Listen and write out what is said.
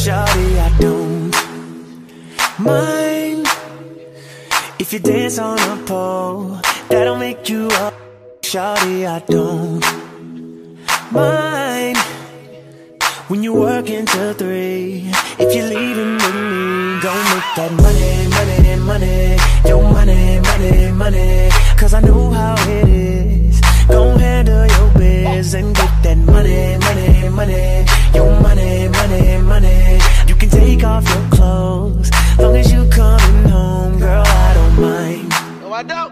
Shawty, I don't mind If you dance on a pole. That'll make you up Shawty, I don't mind When you work until three. If you're leaving with me Go make that money, money, money. Your money, money, money. Cause I know how it is. Go handle your biz And get that money, money I know.